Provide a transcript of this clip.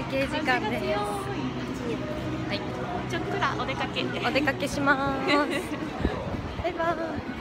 休憩時間です。はい。ちょっくらお出かけ。お出かけします。バイバイ。